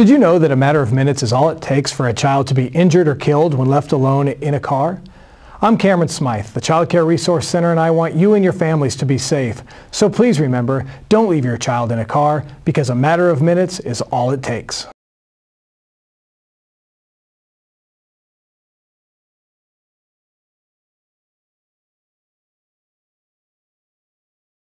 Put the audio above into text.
Did you know that a matter of minutes is all it takes for a child to be injured or killed when left alone in a car? I'm Cameron Smyth. The Child Care Resource Center and I want you and your families to be safe. So please remember, don't leave your child in a car because a matter of minutes is all it takes.